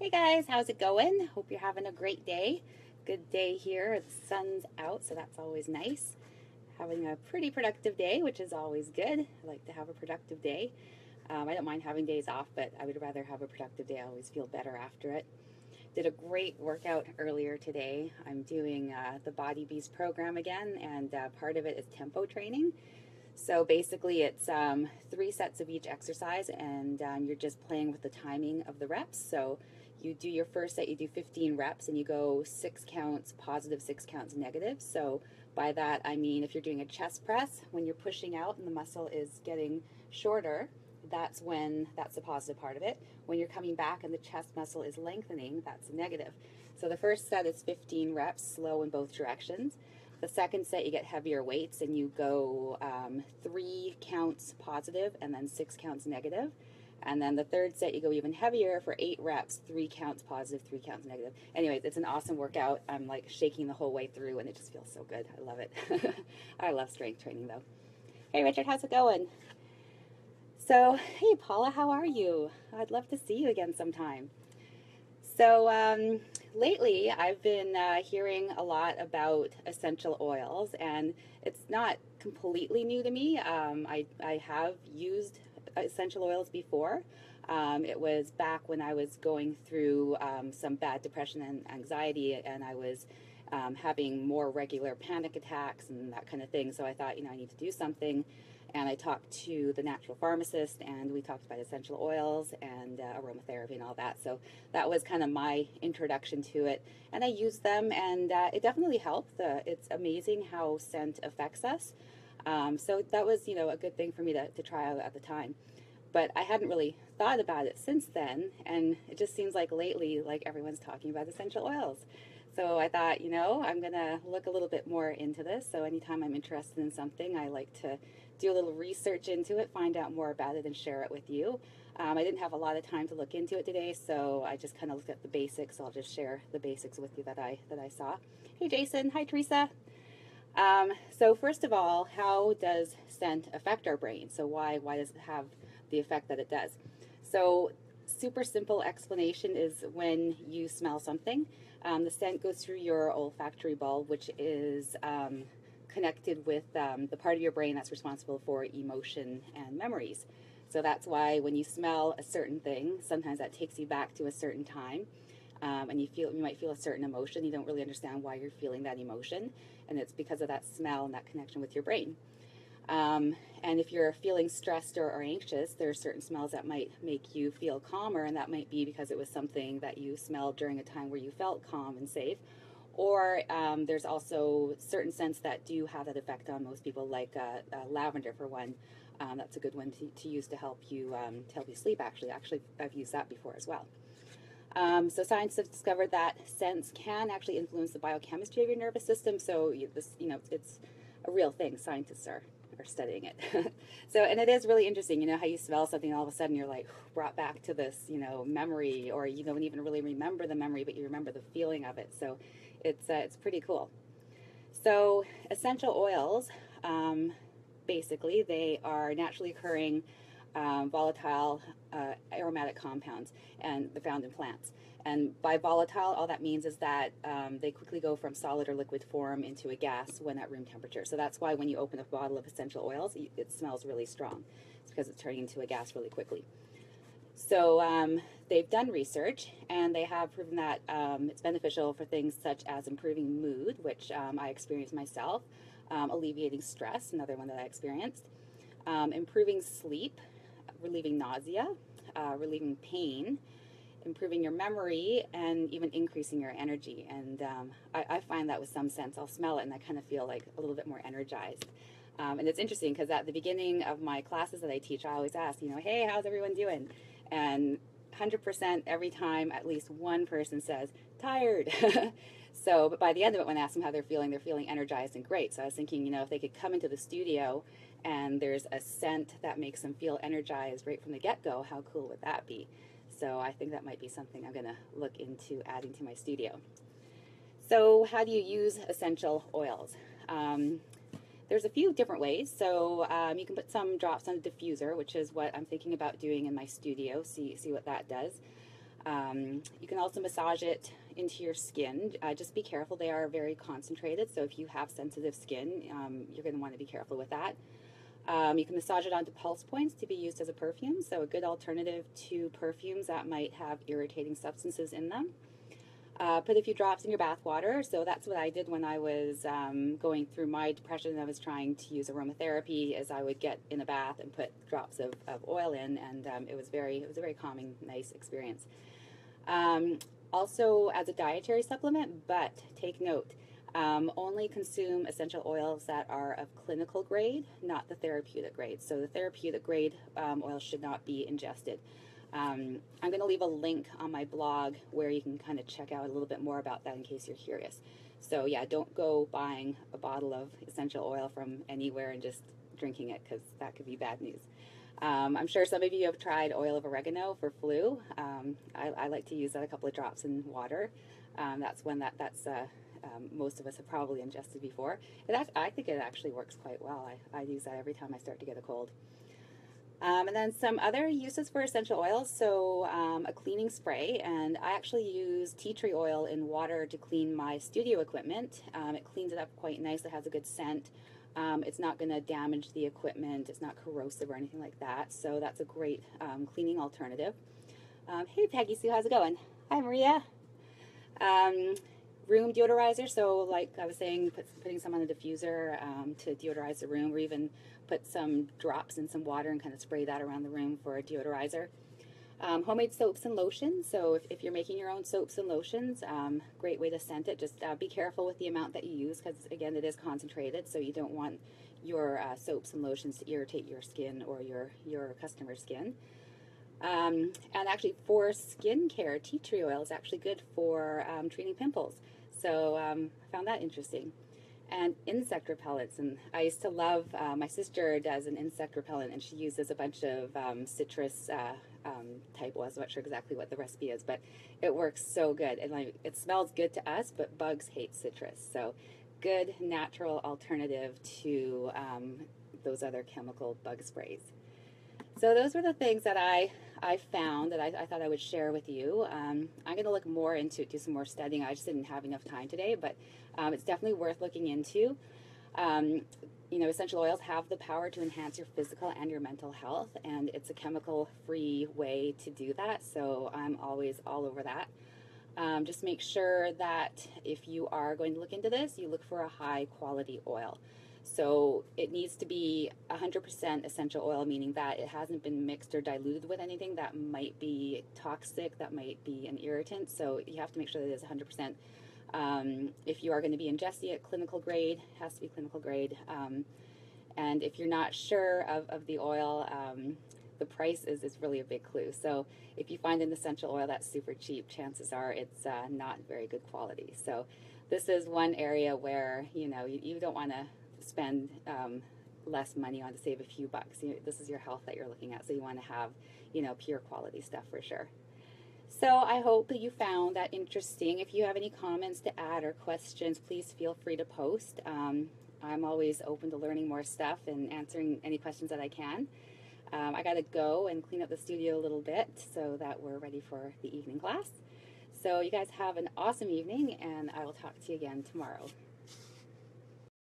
Hey guys, how's it going? Hope you're having a great day. Good day here. The sun's out, so that's always nice. Having a pretty productive day, which is always good. I like to have a productive day. Um, I don't mind having days off, but I would rather have a productive day. I always feel better after it. Did a great workout earlier today. I'm doing uh, the Body Beast program again, and uh, part of it is tempo training. So basically, it's um, three sets of each exercise, and um, you're just playing with the timing of the reps. So you do your first set, you do 15 reps, and you go six counts positive, six counts negative. So by that, I mean if you're doing a chest press, when you're pushing out and the muscle is getting shorter, that's when that's the positive part of it. When you're coming back and the chest muscle is lengthening, that's negative. So the first set is 15 reps, slow in both directions. The second set, you get heavier weights and you go um, three counts positive and then six counts negative. And then the third set, you go even heavier for eight reps, three counts positive, three counts negative. Anyways, it's an awesome workout. I'm like shaking the whole way through and it just feels so good. I love it. I love strength training though. Hey Richard, how's it going? So, hey Paula, how are you? I'd love to see you again sometime. So, um, lately I've been uh, hearing a lot about essential oils, and it's not completely new to me. Um, I, I have used essential oils before. Um, it was back when I was going through um, some bad depression and anxiety, and I was um, having more regular panic attacks and that kind of thing. So I thought, you know, I need to do something and I talked to the natural pharmacist, and we talked about essential oils and uh, aromatherapy and all that. So that was kind of my introduction to it, and I used them, and uh, it definitely helped. Uh, it's amazing how scent affects us. Um, so that was, you know, a good thing for me to, to try out at the time. But I hadn't really thought about it since then, and it just seems like lately, like everyone's talking about essential oils. So I thought, you know, I'm going to look a little bit more into this. So anytime I'm interested in something, I like to do a little research into it, find out more about it, and share it with you. Um, I didn't have a lot of time to look into it today, so I just kind of looked at the basics. So I'll just share the basics with you that I that I saw. Hey, Jason. Hi, Teresa. Um, so first of all, how does scent affect our brain? So why why does it have the effect that it does? So super simple explanation is when you smell something, um, the scent goes through your olfactory bulb, which is um, connected with um, the part of your brain that's responsible for emotion and memories. So that's why when you smell a certain thing, sometimes that takes you back to a certain time. Um, and you feel you might feel a certain emotion. You don't really understand why you're feeling that emotion, and it's because of that smell and that connection with your brain. Um, and if you're feeling stressed or, or, anxious, there are certain smells that might make you feel calmer, and that might be because it was something that you smelled during a time where you felt calm and safe, or um, there's also certain scents that do have that effect on most people, like uh, uh, lavender for one. Um, that's a good one to, to use to help you um, to help you sleep. Actually, actually, I've used that before as well. Um, so scientists have discovered that scents can actually influence the biochemistry of your nervous system. So you, this, you know, it's a real thing. Scientists are are studying it. so, and it is really interesting. You know how you smell something, all of a sudden you're like brought back to this, you know, memory, or you don't even really remember the memory, but you remember the feeling of it. So it's, uh, it's pretty cool. So essential oils, um, basically, they are naturally occurring um, volatile uh, aromatic compounds and they're found in plants. And by volatile, all that means is that um, they quickly go from solid or liquid form into a gas when at room temperature. So that's why when you open a bottle of essential oils, it smells really strong. It's because it's turning into a gas really quickly. So um, they've done research and they have proven that um, it's beneficial for things such as improving mood, which um, I experienced myself, um, alleviating stress, another one that I experienced, um, improving sleep, relieving nausea, uh, relieving pain, improving your memory, and even increasing your energy. And um, I, I, find that with some sense, I'll smell it and I kind of feel like a little bit more energized. and it's interesting because at the beginning of my classes that I teach, I always ask, you know, hey, how's everyone doing? and 100% every time at least one person says tired so but by the end of it when i ask them how they're feeling they're feeling energized and great so i was thinking you know if they could come into the studio and there's a scent that makes them feel energized right from the get-go how cool would that be so i think that might be something i'm to look into adding to my studio so how do you use essential oils um, there's a few different ways. So um, you can put some drops on a diffuser, which is what I'm thinking about doing in my studio. See, see what that does. Um, you can also massage it into your skin. Uh, just be careful, they are very concentrated, so if you have sensitive skin, um, you're want to be careful with that. Um, you can massage it onto pulse points to be used as a perfume, so a good alternative to perfumes that might have irritating substances in them. Uh, put a few drops in your bath water. So that's what I did when I was um, going through my depression. I was trying to use aromatherapy, as I would get in a bath and put drops of, of oil in, and um, it was very it was a very calming, nice experience. Um, also, as a dietary supplement, but take note. Um, only consume essential oils that are of clinical grade, not the therapeutic grade. So the therapeutic grade um, oil should not be ingested. Um, I'm going to leave a link on my blog where you can kind of check out a little bit more about that in case you're curious. So yeah, don't go buying a bottle of essential oil from anywhere and just drinking it because that could be bad news. Um, I'm sure some of you have tried oil of oregano for flu. Um, I, I, like to use that a couple of drops in water. Um, that's one that that's uh, um, most of us have probably ingested before. It, I think it actually works quite well. I, I use that every time I start to get a cold. Um, and then some other uses for essential oils. So um, a cleaning spray, and I actually use tea tree oil in water to clean my studio equipment. Um, it cleans it up quite nice. It has a good scent. Um, it's not going to damage the equipment. It's not corrosive or anything like that. So that's a great um, cleaning alternative. Um, hey Peggy Sue, how's it going? Hi Maria. Room deodorizer. So like I was saying, put, putting some on the diffuser to deodorize the room, or even put some drops in some water and kind of spray that around the room for a deodorizer. Um, homemade soaps and lotions. So if, if, you're making your own soaps and lotions, um, great way to scent it. Just uh, be careful with the amount that you use because again, it is concentrated. So you don't want your uh, soaps and lotions to irritate your skin or your your customer's skin. Um, and actually, for skincare, tea tree oil is actually good for um, treating pimples. So um, I found that interesting and insect repellents. And I used to love, uh, my sister does an insect repellent and she uses a bunch of um, citrus uh, um, type oils. I'm not sure exactly what the recipe is, but it works so good. And like, it smells good to us, but bugs hate citrus. So good natural alternative to um, those other chemical bug sprays. So those were the things that I I found that I, I thought I would share with you. Um, I'm going to look more into it, do some more studying. I just didn't have enough time today, but um, it's definitely worth looking into. Um, you know, essential oils have the power to enhance your physical and your mental health, and it's a chemical-free way to do that. So I'm always all over that. Um, just make sure that if you are going to look into this, you look for a high quality oil. So it needs to be 100% essential oil, meaning that it hasn't been mixed or diluted with anything that might be toxic, that might be an irritant. So you have to make sure that it is 100%. Um, if you are going to be ingesting it, clinical grade, has to be clinical grade. Um, and if you're not sure of, of the oil, um, the price is, is really a big clue. So if you find an essential oil that's super cheap, chances are it's uh, not very good quality. So this is one area where, you know, you, you don't want to spend um, less money on to save a few bucks. You this is your health that you're looking at, so you want to have, you know, pure quality stuff for sure. So I hope that you found that interesting. If you have any comments to add or questions, please feel free to post. Um, I'm always open to learning more stuff and answering any questions that I can. Um, I got to go and clean up the studio a little bit so that we're ready for the evening class. So you guys have an awesome evening, and I will talk to you again tomorrow.